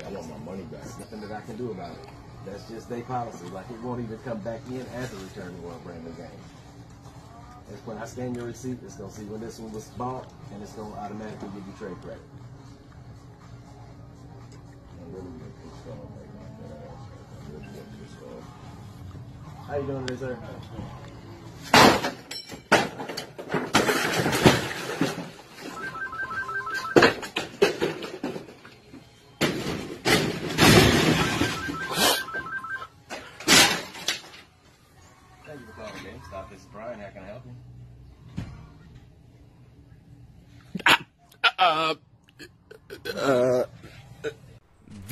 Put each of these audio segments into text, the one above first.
I want my money back. Nothing that I can do about it. That's just their policy. Like it won't even come back in as a return to a brand new game. It's when I scan your receipt, it's gonna see when this one was bought, and it's gonna automatically give you trade credit. How you doing today, sir?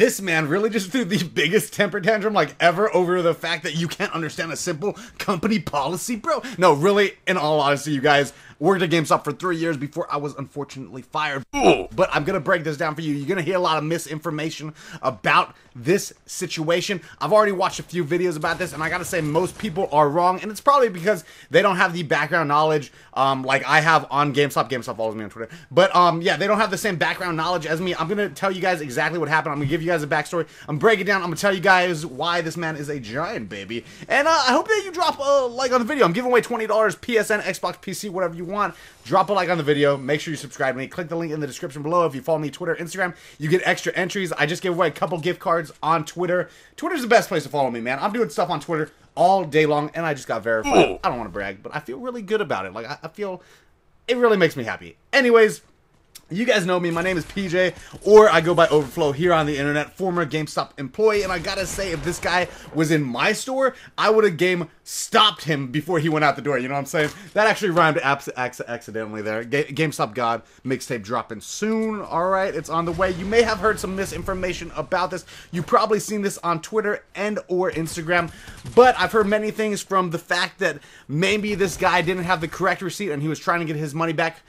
This man really just threw the biggest temper tantrum like ever over the fact that you can't understand a simple company policy, bro. No, really, in all honesty, you guys worked at GameStop for three years before I was unfortunately fired. But I'm gonna break this down for you. You're gonna hear a lot of misinformation about this situation. I've already watched a few videos about this, and I gotta say, most people are wrong, and it's probably because they don't have the background knowledge um, like I have on GameStop. GameStop follows me on Twitter, but um, yeah, they don't have the same background knowledge as me. I'm gonna tell you guys exactly what happened. I'm gonna give you guys a backstory. I'm gonna break it down. I'm gonna tell you guys why this man is a giant baby, and uh, I hope that you drop a like on the video. I'm giving away twenty dollars PSN, Xbox, PC, whatever you want. Want, drop a like on the video. Make sure you subscribe to me. Click the link in the description below. If you follow me Twitter, Instagram, you get extra entries. I just gave away a couple gift cards on Twitter. Twitter's the best place to follow me, man. I'm doing stuff on Twitter all day long, and I just got verified. I don't want to brag, but I feel really good about it. Like I, I feel it really makes me happy. Anyways, you guys know me. My name is PJ, or I go by Overtflow here on the internet. Former GameStop employee, and I gotta say, if this guy was in my store, I would have game stopped him before he went out the door. You know what I'm saying? That actually rhymed abs- acc- accidentally there. Ga- GameStop God mixtape dropping soon. All right, it's on the way. You may have heard some misinformation about this. You probably seen this on Twitter and or Instagram, but I've heard many things from the fact that maybe this guy didn't have the correct receipt and he was trying to get his money back,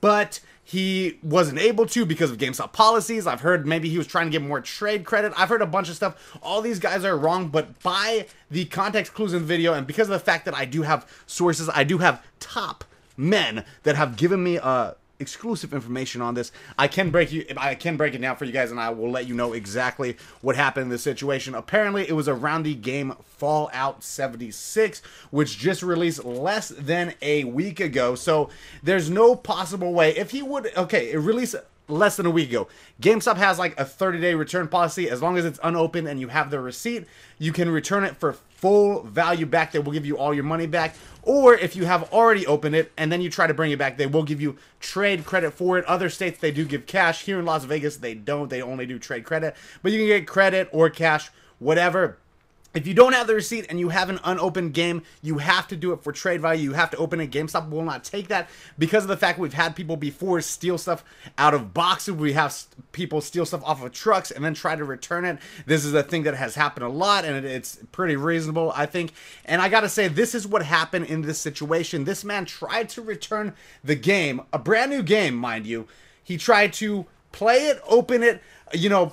but he wasn't able to because of GameStop policies. I've heard maybe he was trying to get more trade credit. I've heard a bunch of stuff. All these guys are wrong, but by the context clues in the video and because of the fact that I do have sources, I do have top men that have given me uh exclusive information on this. I can break you I can break it down for you guys and I will let you know exactly what happened in this situation. Apparently, it was around the game Fallout 76 which just released less than a week ago. So, there's no possible way if he would okay, it released less than a week ago. GameStop has like a 30 day return policy. As long as it's unopened and you have the receipt, you can return it for full value back. They will give you all your money back. Or if you have already opened it and then you try to bring it back, they will give you trade credit for it. Other states, they do give cash. Here in Las Vegas, they don't. They only do trade credit. But you can get credit or cash, whatever. If you don't have the receipt and you have an unopened game, you have to do it for trade value. You have to open it. GameStop will not take that because of the fact we've had people before steal stuff out of boxes. We have people steal stuff off of trucks and then try to return it. This is a thing that has happened a lot and it's pretty reasonable, I think. And I gotta say, this is what happened in this situation. This man tried to return the game, a brand new game, mind you. He tried to play it, open it, you know,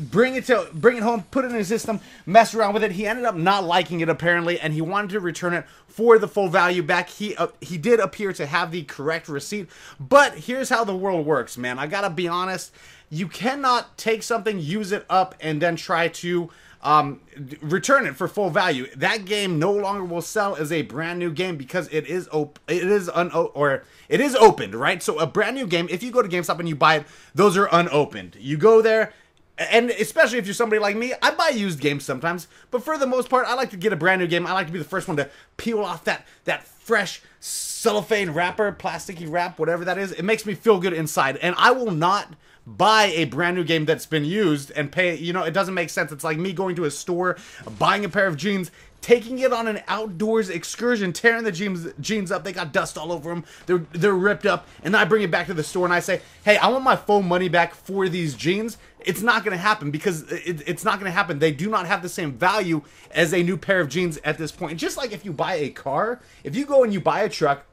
bring it to bring it home, put it in his system, mess around with it. He ended up not liking it apparently, and he wanted to return it for the full value back. He uh, he did appear to have the correct receipt, but here's how the world works, man. I gotta be honest. You cannot take something, use it up, and then try to um, return it for full value. That game no longer will sell as a brand new game because it is op- it is un or it is opened, right? So a brand new game, if you go to GameStop and you buy it, those are unopened. You go there, and especially if you're somebody like me, I buy used games sometimes, but for the most part, I like to get a brand new game. I like to be the first one to peel off that that fresh cellophane wrapper, plasticky wrap, whatever that is. It makes me feel good inside, and I will not buy a brand new game that's been used and pay. You know, it doesn't make sense. It's like me going to a store, buying a pair of jeans, taking it on an outdoors excursion, tearing the jeans jeans up. They got dust all over them. They're they're ripped up, and I bring it back to the store and I say, "Hey, I want my full money back for these jeans." It's not going to happen because it, it's not going to happen. They do not have the same value as a new pair of jeans at this point. Just like if you buy a car, if you go and you buy a truck,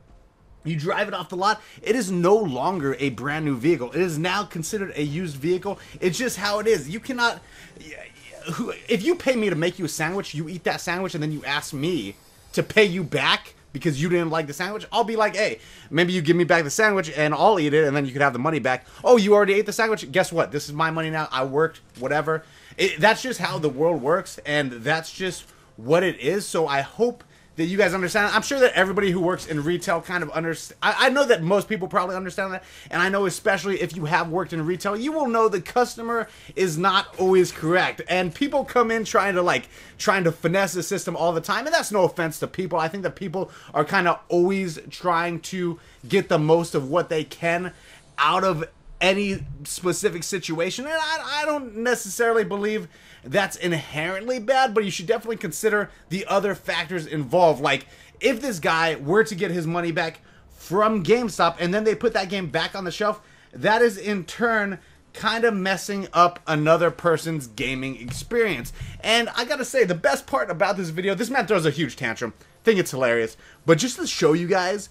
you drive it off the lot, it is no longer a brand new vehicle. It is now considered a used vehicle. It's just how it is. You cannot. If you pay me to make you a sandwich, you eat that sandwich, and then you ask me to pay you back because you didn't like the sandwich, I'll be like, hey, maybe you give me back the sandwich and I'll eat it and then you could have the money back. Oh, you already ate the sandwich? Guess what? This is my money now. I worked, whatever. It, that's just how the world works and that's just what it is. So I hope that you guys understand. I'm sure that everybody who works in retail kind of understand. I, I know that most people probably understand that, and I know especially if you have worked in retail, you will know the customer is not always correct, and people come in trying to like trying to finesse the system all the time, and that's no offense to people. I think that people are kind of always trying to get the most of what they can out of any specific situation, and I, I don't necessarily believe that's inherently bad, but you should definitely consider the other factors involved. Like, if this guy were to get his money back from GameStop and then they put that game back on the shelf, that is in turn kind of messing up another person's gaming experience. And I gotta say, the best part about this video, this man throws a huge tantrum. think it's hilarious. But just to show you guys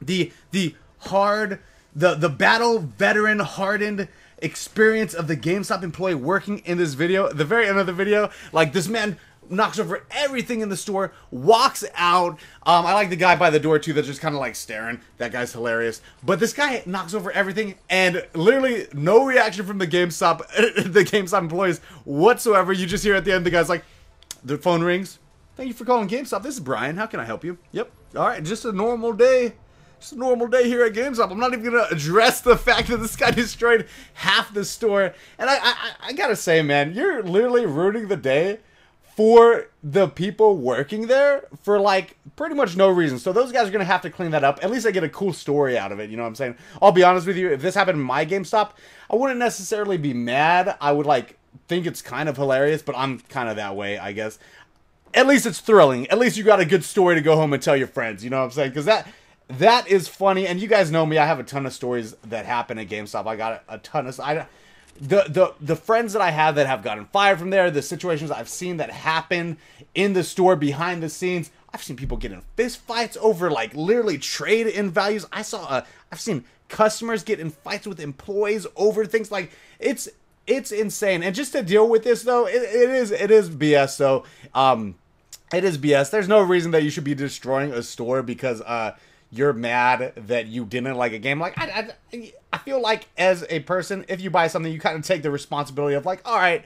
the the hard the the battle veteran hardened experience of the GameStop employee working in this video. The very end of the video, like this man knocks over everything in the store, walks out. Um, I like the guy by the door too that's just kind of like staring. That guy's hilarious. But this guy knocks over everything and literally no reaction from the GameStop the GameStop employees whatsoever. You just hear at the end the guy's like, the phone rings. Thank you for calling GameStop. This is Brian. How can I help you? Yep. All right, just a normal day. It's a normal day here at GameStop. I'm not even gonna address the fact that this guy destroyed half the store. And I, I, I gotta say, man, you're literally ruining the day for the people working there for like pretty much no reason. So those guys are gonna have to clean that up. At least I get a cool story out of it. You know what I'm saying? I'll be honest with you. If this happened in my GameStop, I wouldn't necessarily be mad. I would like think it's kind of hilarious, but I'm kind of that way, I guess. At least it's thrilling. At least you got a good story to go home and tell your friends. You know what I'm saying? Because that that is funny, and you guys know me. I have a ton of stories that happen at GameStop. I got a, ton of I, the the the friends that I have that have gotten fired from there, the situations I've seen that happen in the store behind the scenes. I've seen people get in fist fights over like literally trade in values. I saw a, I've seen customers get in fights with employees over things like it's it's insane. And just to deal with this though, it, it is it is BS. So um, it is BS. There's no reason that you should be destroying a store because uh you're mad that you didn't like a game. Like I, I, I feel like as a person, if you buy something, you kind of take the responsibility of like, all right,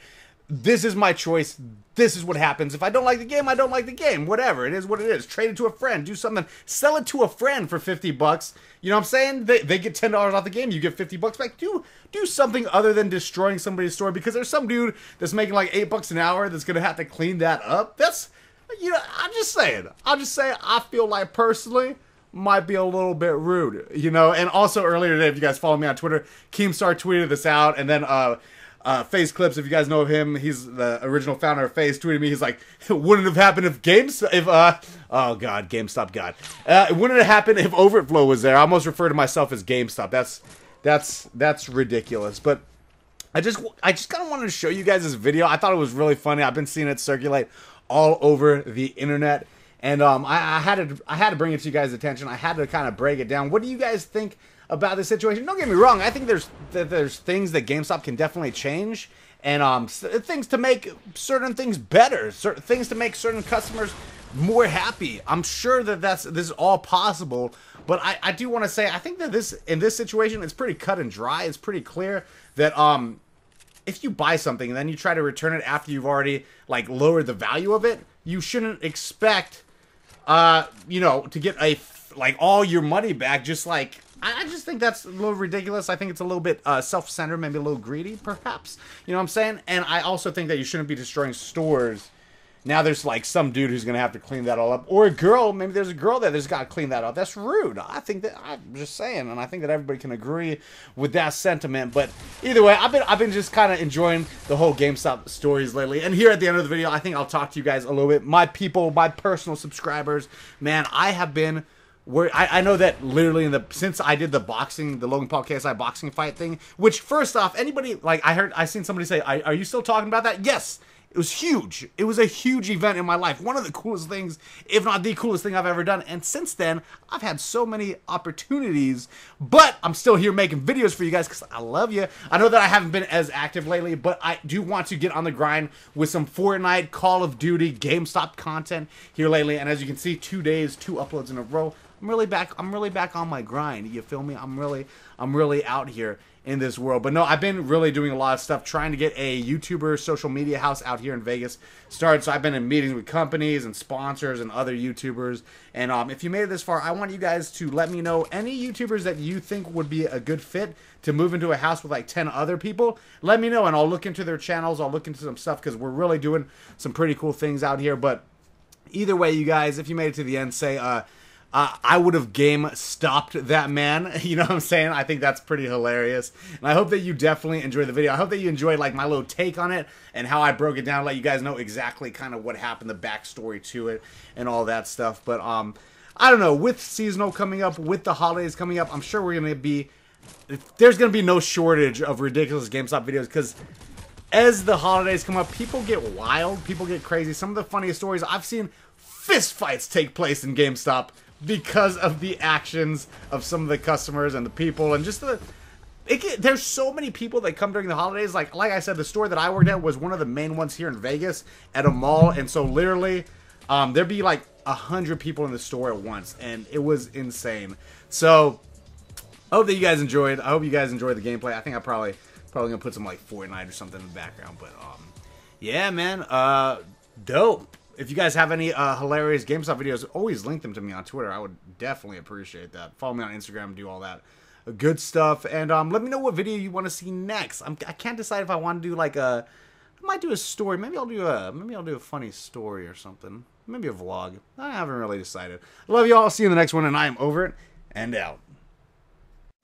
this is my choice. This is what happens. If I don't like the game, I don't like the game. Whatever. It is what it is. Trade it to a friend. Do something. Sell it to a friend for 50 bucks. You know what I'm saying? They, they get $10 off the game. You get 50 bucks back. Do do something other than destroying somebody's store because there's some dude that's making like 8 bucks an hour that's going to have to clean that up. That's you know, I'm just saying. I'm just saying I feel like personally might be a little bit rude, you know. And also earlier today, if you guys follow me on Twitter, Keemstar tweeted this out, and then uh, uh, FaZe ClipZ, if you guys know of him, he's the original founder of FaZe. Tweeted me, he's like, "Wouldn't have happened if Games, if uh, oh god, GameStop, God, uh, wouldn't have happened if Overtflow was there." I almost refer to myself as GameStop. That's that's that's ridiculous, but. I just I just kind of wanted to show you guys this video. I thought it was really funny. I've been seeing it circulate all over the internet and um, I, I, had to I had to bring it to you guys' attention. I had to kind of break it down. What do you guys think about this situation? Don't get me wrong. I think there's there's things that GameStop can definitely change, and um, things to make certain things better, certain things to make certain customers more happy. I'm sure that that's this is all possible. But I, I do want to say I think that this in this situation it's pretty cut and dry. It's pretty clear that um if you buy something and then you try to return it after you've already like lowered the value of it, you shouldn't expect uh, you know, to get a like all your money back, just like I just think that's a little ridiculous. I think it's a little bit uh, self-centered, maybe a little greedy, perhaps. You know what I'm saying? And I also think that you shouldn't be destroying stores now there's like some dude who's gonna have to clean that all up, or a girl. Maybe there's a girl there that's got to clean that up. That's rude. I think that I'm just saying, and I think that everybody can agree with that sentiment. But either way, I've been I've been just kind of enjoying the whole GameStop stories lately. And here at the end of the video, I think I'll talk to you guys a little bit. My people, my personal subscribers, man, I have been where I, I, know that literally in the since I did the boxing, the Logan Paul KSI boxing fight thing. Which first off, anybody like I heard I seen somebody say, "Are you still talking about that?" Yes, It was huge. It was a huge event in my life. One of the coolest things, if not the coolest thing I've ever done. And since then, I've had so many opportunities. But I'm still here making videos for you guys because I love you. I know that I haven't been as active lately, but I do want to get on the grind with some Fortnite, Call of Duty, GameStop content here lately. And as you can see, two days, two uploads in a row. I'm really back. I'm really back on my grind. You feel me? I'm really, I'm really out here in this world. But no, I've been really doing a lot of stuff trying to get a YouTuber social media house out here in Vegas started. So I've been in meetings with companies and sponsors and other YouTubers. And um, if you made it this far, I want you guys to let me know any YouTubers that you think would be a good fit to move into a house with like 10 other people. Let me know and I'll look into their channels. I'll look into some stuff because we're really doing some pretty cool things out here. But either way, you guys, if you made it to the end, say, uh, uh, I would have game stopped that man. You know what I'm saying? I think that's pretty hilarious. And I hope that you definitely enjoyed the video. I hope that you enjoyed like my little take on it and how I broke it down, let you guys know exactly kind of what happened, the backstory to it, and all that stuff. But um, I don't know. With seasonal coming up, with the holidays coming up, I'm sure we're gonna be. There's gonna be no shortage of ridiculous GameStop videos because as the holidays come up, people get wild, people get crazy. Some of the funniest stories I've seen fist fights take place in GameStop because of the actions of some of the customers and the people and just the it, there's so many people that come during the holidays. Like like I said the store that I worked at was one of the main ones here in Vegas at a mall. And so literally um, there'd be like a hundred people in the store at once. And it was insane. So I hope that you guys enjoyed I hope you guys enjoyed the gameplay. I think I probably probably gonna put some like Fortnite or something in the background. But um yeah man uh dope if you guys have any uh, hilarious GameStop videos, always link them to me on Twitter. I would definitely appreciate that. Follow me on Instagram, do all that good stuff, and um, let me know what video you want to see next. I'm, I can not decide if I want to do like a, I might do a story. Maybe I'll do a, maybe I'll do a funny story or something. Maybe a vlog. I haven't really decided. love you all. See you in the next one, and I am over it and out.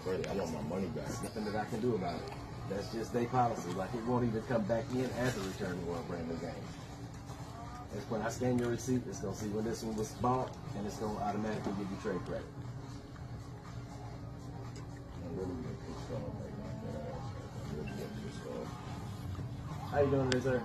I want my money back. Nothing that I can do about it. That's just their policy. Like it won't even come back in as a return to a brand new game. It's when I scan your receipt, it's gonna see when this one was bought, and it's gonna automatically give you trade credit. How you doing today, sir?